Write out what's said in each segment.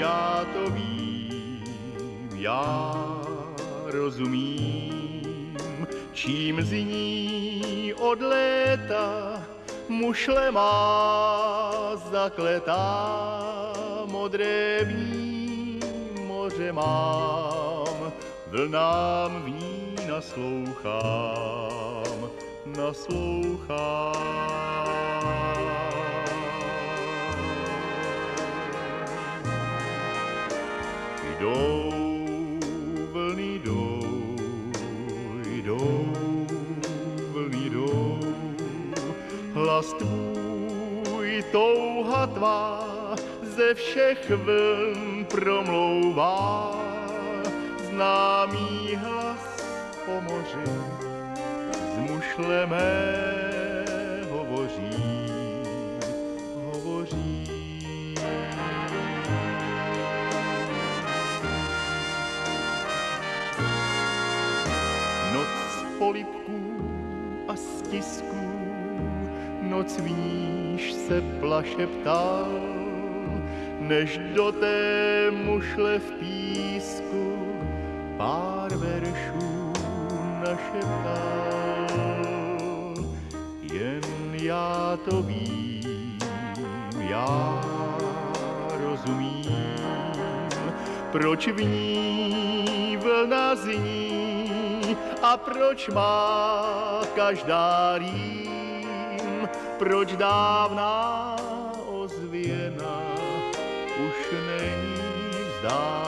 já to vím, já rozumím, čím zní od léta mušle má zakletá, modré vín moře mám, vlnám v ní naslouchám, naslouchám. Jdou vlny, jdou, jdou vlny, jdou. Hlas tvůj, touha tvá, ze všech vln promlouvá. Známý hlas po moři, z mušle mé polipků a stisků, noc v níž se plaše ptal, než do té mušle v písku pár veršů našeptal. Jen já to vím, já rozumím, proč v ní vlna zní, a proč má každá rým, proč dávná ozvěna už není vzdálená,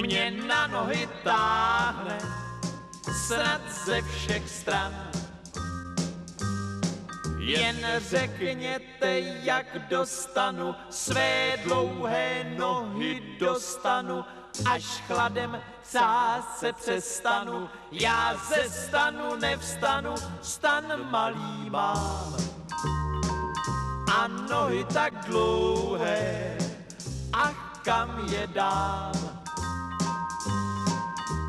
mě na nohy táhne snad ze všech stran. Jen řekněte, jak dostanu své dlouhé nohy dostanu, až chladem se přestanu. Já ze stanu nevstanu, stan malý mám. A nohy tak dlouhé, ach kam je dám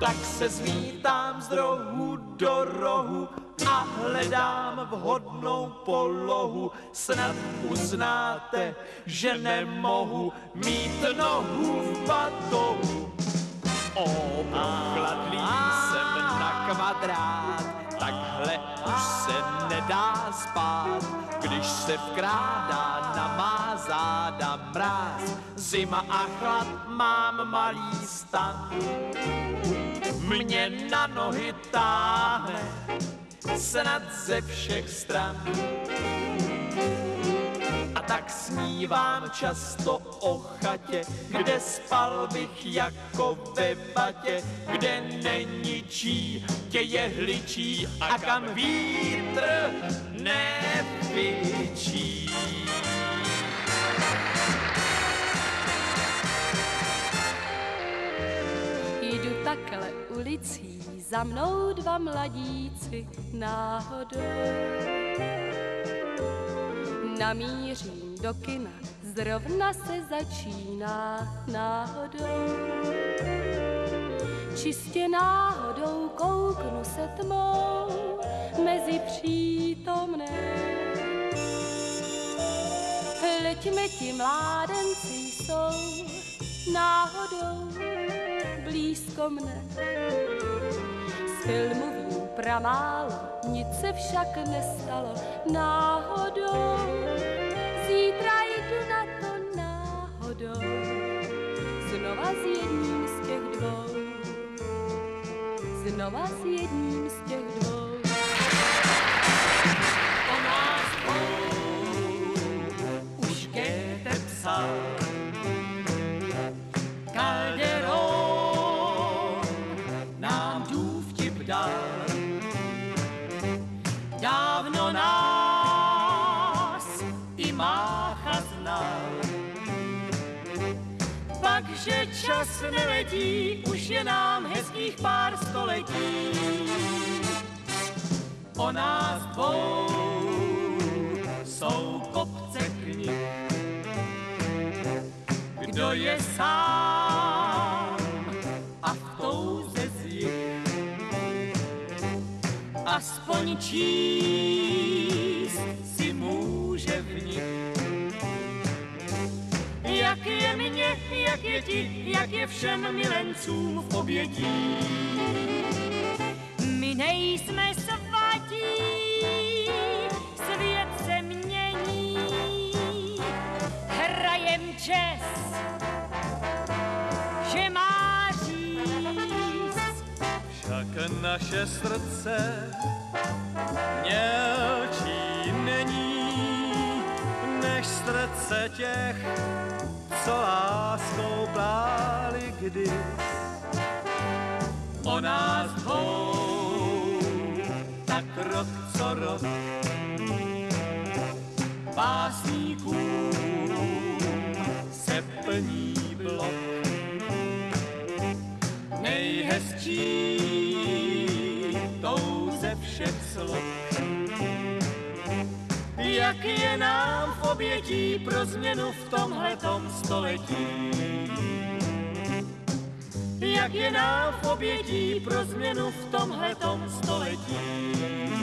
tak se zmítám z rohu do rohu a hledám vhodnou polohu. Snad uznáte, že nemohu mít nohu v batohu. Obchladlý jsem na kvadrát, takhle už se nedá spát, když se vkrádá na má záda mráz. Zima a chlad mám malý stan mě na nohy táhne snad ze všech stran. A tak snívám často o chatě, kde spal bych jako ve batě, kde neničí tě jehličí a kam vítr nevyčí. Takhle ulicí, za mnou dva mladíci náhodou. Namířím do kina, zrovna se začíná náhodou. Čistě náhodou kouknu se tmou mezi přítomné. Hleďme ti mládenci jsou náhodou blízko mne. Z filmu vím pramálo, nic se však nestalo náhodou. Zítra jdu na to náhodou, znova s jedním z těch dvou. Znova s jedním z těch čas neletí, už je nám hezkých pár století. O nás dvou jsou kopce knih. Kdo je sám a v touze zjich, aspoň číst jak je ti, jak je všem milencům v obětí. My nejsme svatí, svět se mění, hrajem čes, že má naše srdce mělčí není, než srdce těch, co láskou pláli kdy. O nás dvou, tak rok co rok, básníků obětí pro změnu v tomhletom století. Jak je nám v obětí pro změnu v tomhletom století.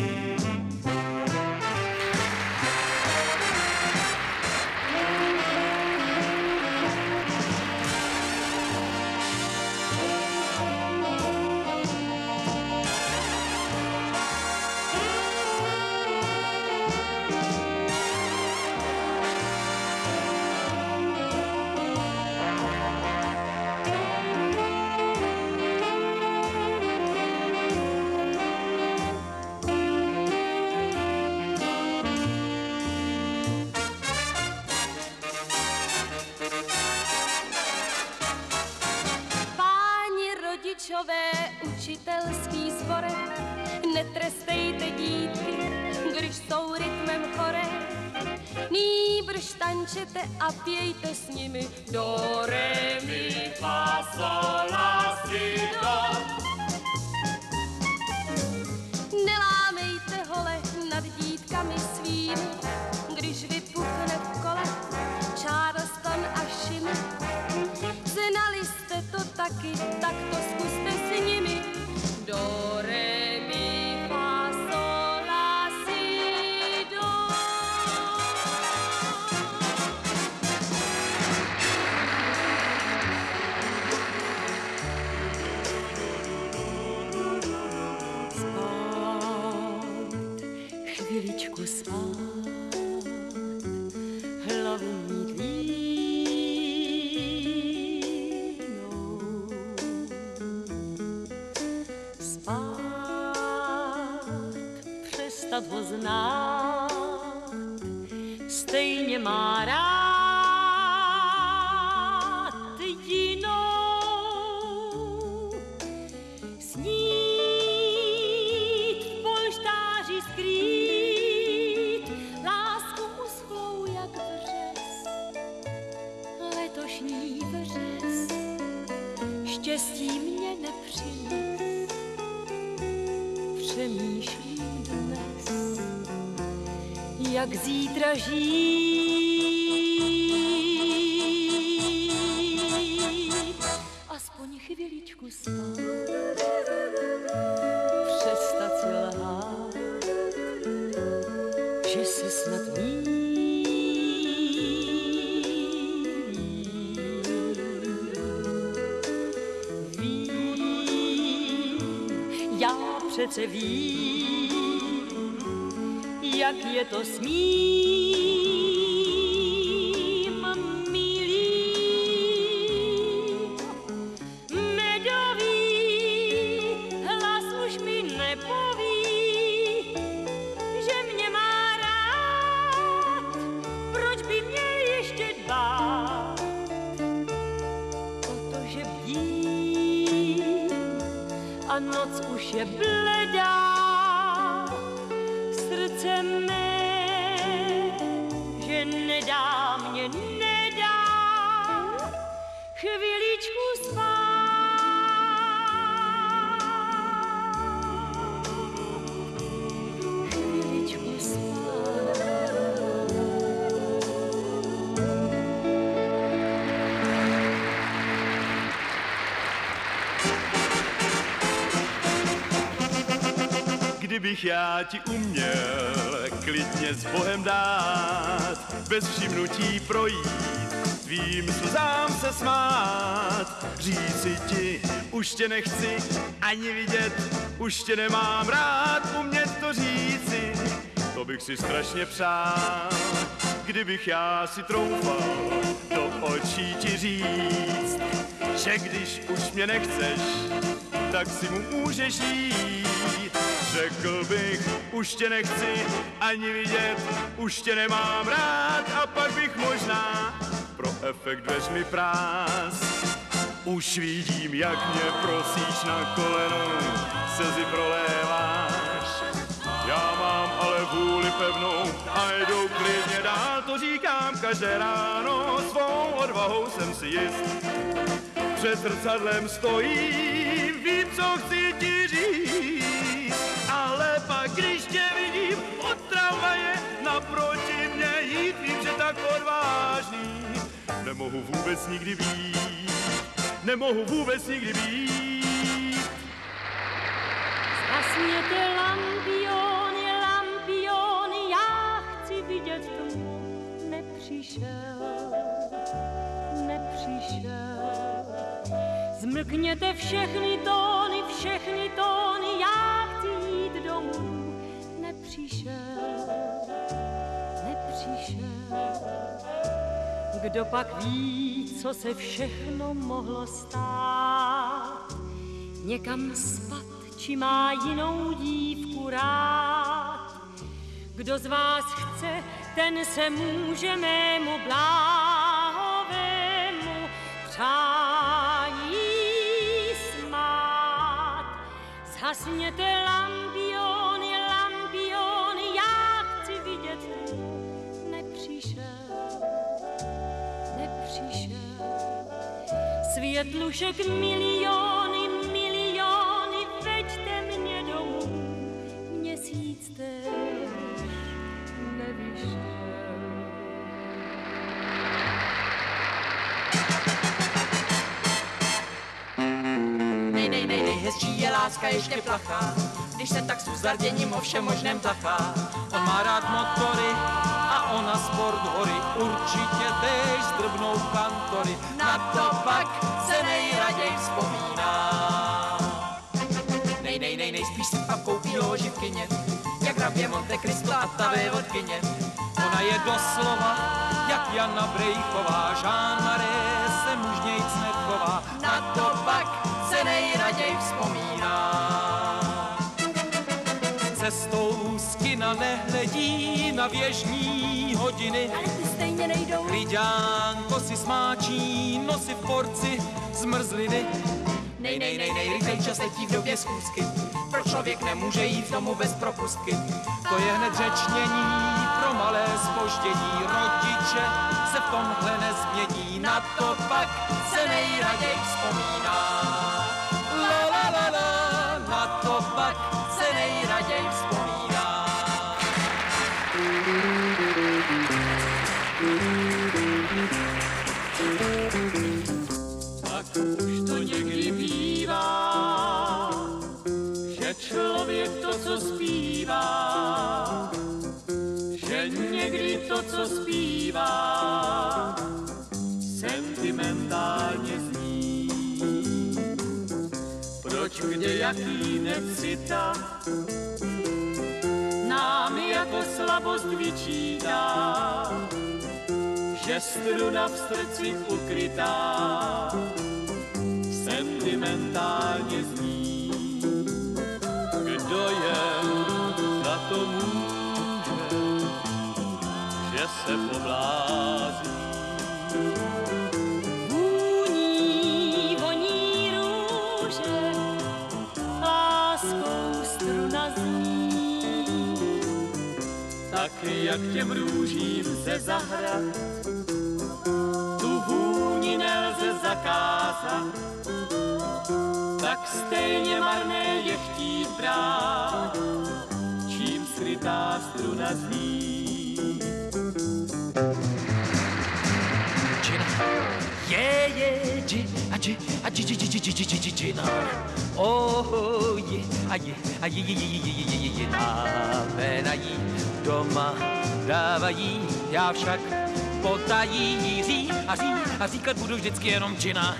Tančete a pějte s nimi do re, mi, fa, sol, la, si, do. Spát, přestat ho znát, stejně má rád jak zítra žít. Aspoň chviličku spát, přestat si lhát, že se snad Vím, já přece vím, jak je to s mým milým. Medový hlas už mi nepoví, že mě má rád, proč by měl ještě dbát, protože bdím a noc už je bledá, já ti uměl klidně s Bohem dát, bez všimnutí projít, tvým slzám se smát, říci ti, už tě nechci ani vidět, už tě nemám rád, umět to říci, to bych si strašně přál, kdybych já si troufal do očí ti říct, že když už mě nechceš, tak si mu můžeš jít. Řekl bych, už tě nechci ani vidět, už tě nemám rád a pak bych možná pro efekt dveřmi prás. Už vidím, jak mě prosíš na koleno, slzy proléváš. Já mám ale vůli pevnou a jdu klidně dál, to říkám každé ráno, svou odvahou jsem si jist. Před zrcadlem stojím, vím, co chci ti říct, pak, když tě vidím od tramvaje naproti mě jít, vím, že tak odvážný nemohu vůbec nikdy být, nemohu vůbec nikdy být. Zasněte lampiony, lampiony, já chci vidět tmu. Nepřišel, nepřišel. Zmlkněte všechny tóny, všechny tóny, Nepřišel, nepřišel. Kdo pak ví, co se všechno mohlo stát? Někam spat, či má jinou dívku rád. Kdo z vás chce, ten se může mému bláhovému přání smát. Zhasněte lampiony, Světlušek miliony, miliony, veďte mě domů. Měsíc též nevyšel. Nej, nej, nej, nejhezčí je láska ještě plachá, když se tak s uzarděním o všem možném tlachá. On má rád motory a ona sport hory, určitě též s drobnou kantory. Na to pak se nejraději vzpomíná. Nej, nej, nej, nejspíš si pak koupí loži v kině, jak hrabě Monte Cristo a ta vévodkyně. Ona je doslova jak Jana Brejchová, Jean Marie se mužnějc nechová. Na to pak se nejraději vzpomíná. Cestou z kina nehledí na věžní hodiny, Ale ty stejně nejdou. Lidánko si smáčí nosy v porci zmrzliny. Nej, nej, nej, nej, rychlej čas letí v době schůzky. Proč člověk nemůže jít domů bez propustky? To je hned řečnění pro malé spoždění. Rodiče se v tomhle nezmění, na to pak se nejraději vzpomíná. La, la, la, la, na to pak to někdy bývá, že člověk to, co zpívá, že někdy to, co zpívá, sentimentálně zní. Proč kde jaký necita nám jako slabost vyčítá, že struna v srdci ukrytá sentimentálně zní. Kdo je za to může, že se poblází? Vůní, voní růže, láskou struna zní. Tak jak těm růžím se zahrad, tu vůni nelze zakázat. Stejně marné je chtít brát, čím skrytá struna zní. Je, je, dži, a dži, a dži, dži, dži, dži, dži, dži, dži, dži, džina. Oh, je, a je, a je, je, je, je, je, je, je, je, dáme na jí doma, dávají, já však potají ří a ří a říkat budu vždycky jenom džina.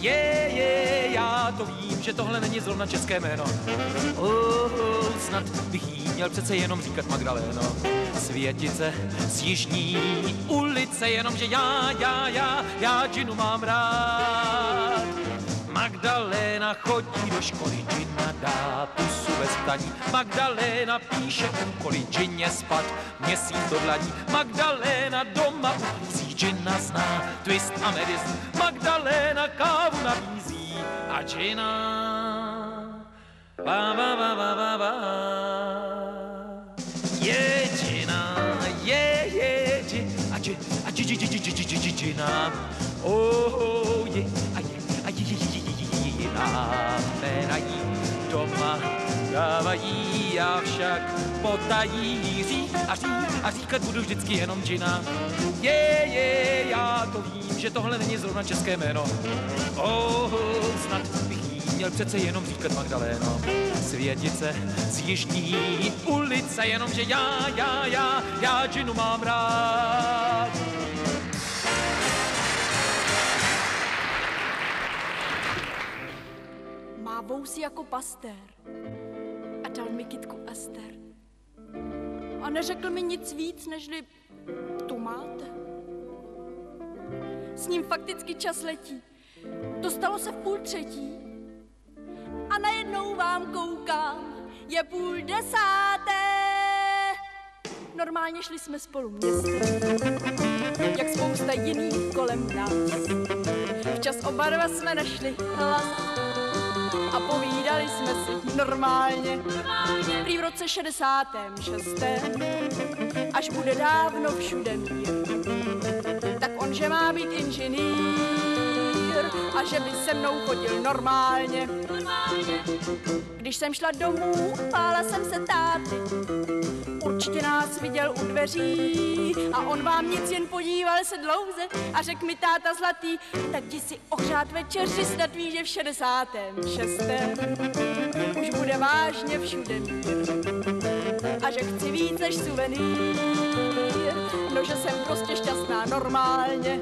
Je, je, já to vím, že tohle není zrovna české jméno. Oh, snad bych jí měl přece jenom říkat Magdaleno. Světice z jižní ulice, jenomže já, já, já, já džinu mám rád. Magdalena chodí do školy, Džina dá pusu ve staní. Magdalena píše úkoly, Džině spad měsíc do dlaní. Magdalena doma uklízí, Džina zná twist a medizn. Magdalena kávu nabízí a Džina... Ba, ba, ba, ba, ba, ba. Je Džina, je, je, Džina, a Džina, a Gina, oh, oh, yeah je, je, je, dáme na jí doma, dávají, já však potají ří a ří a říkat budu vždycky jenom džina. Je, je, já to vím, že tohle není zrovna české jméno. Oh, snad bych jí měl přece jenom říkat Magdaléno. Světice z jižní ulice, jenomže já, já, já, já džinu mám rád. Má vousy jako pastér a dal mi kitku Ester. A neřekl mi nic víc, nežli tu máte. S ním fakticky čas letí. To stalo se v půl třetí. A najednou vám koukám, je půl desáté. Normálně šli jsme spolu městem, jak spousta jiných kolem nás. Včas oba dva jsme našli hlas a povídali jsme si normálně. Prý v roce 66. Až bude dávno všude mír, tak on, že má být inženýr a že by se mnou chodil normálně. Když jsem šla domů, pála jsem se táty, určitě nás viděl u dveří a on vám nic, jen podíval se dlouze a řekl mi táta zlatý, tak ti si ohřát večeři, snad ví, že v 66. už bude vážně všude a že chci víc než suvenýr, no že jsem prostě šťastná normálně.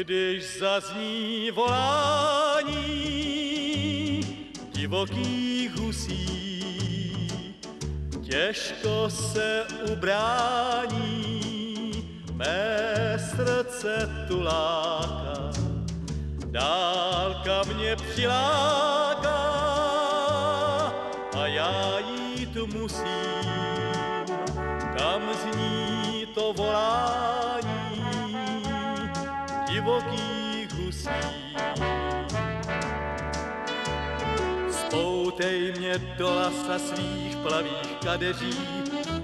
Když zazní volání divokých husí, těžko se ubrání, mé srdce tu láká, dálka mě přiláká a já jít musím, kam zní to volání divokých husí. Spoutej mě do lasa svých plavých kadeří,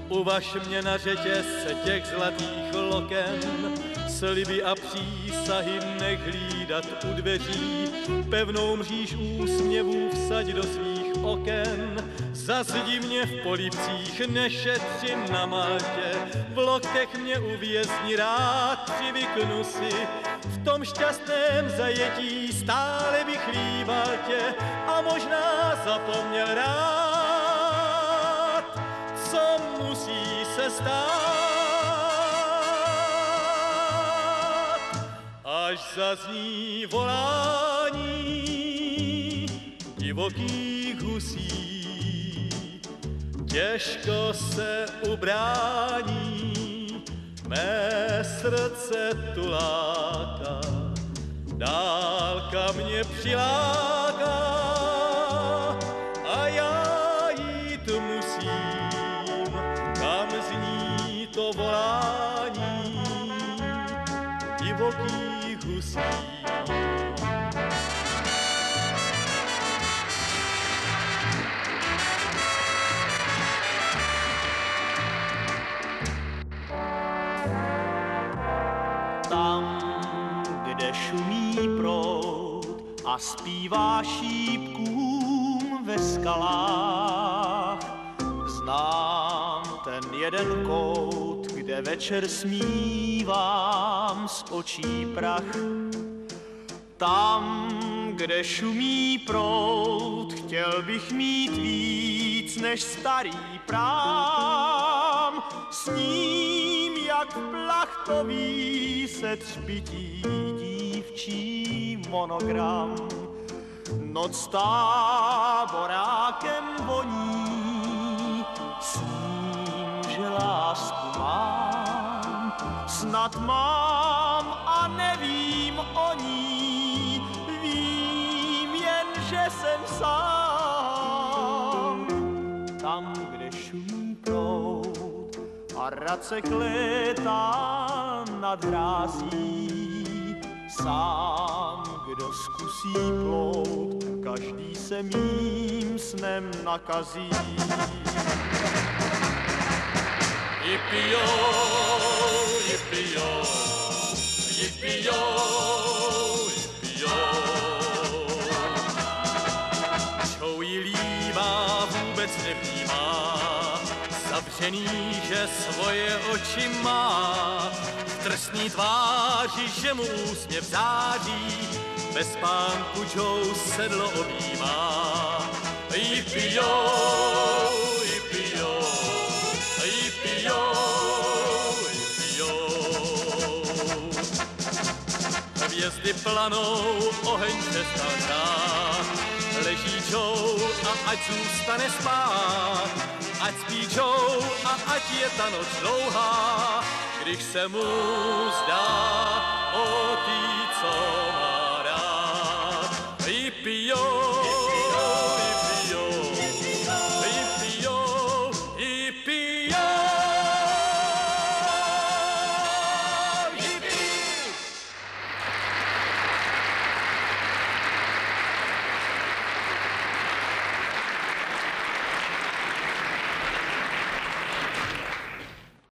uvaž mě na řetězce těch zlatých loken, sliby a přísahy nech hlídat u dveří, pevnou mříž úsměvů vsaď do svých oken, zazdi mě v polipcích, nešetři na Maltě, v loktech mě uvězni rád, přivyknu si, tom šťastném zajetí stále bych líbal tě a možná zapomněl rád, co musí se stát, až zazní volání divokých husí. Těžko se ubrání, mé srdce tu láká, dálka mě přiláká a já jít musím, kam zní to volání divokých husí. Zpívá šípkům ve skalách. Znám ten jeden kout, kde večer smívám z očí prach. Tam, kde šumí prout, chtěl bych mít víc než starý prám. S ním, jak plachtový se třpití dívčí monogram. Noc táborákem voní, s ním, že lásku mám, snad mám a nevím o ní, vím jen, že jsem sám. Tam, kde šumí proud a radce klétá nad hrází, sám, kdo zkusí plout, každý se mým snem nakazí. Yippee-yo, yippee-yo, yippee-yo, yippee-yo. Čoují líbá vůbec nevnímá, zavřený, že svoje oči má. Trstní tváři, že mu úsměv září, bez spánku Joe sedlo objímá. Yippee-yo, yippee-yo, yippee-yo, yippee-yo. Hvězdy planou, oheň přestal hrát. Leží Joe a ať zůstane spát. Ať spí Joe a ať je ta noc dlouhá. Když se mu zdá o tý, co má rád. Yippee-yo,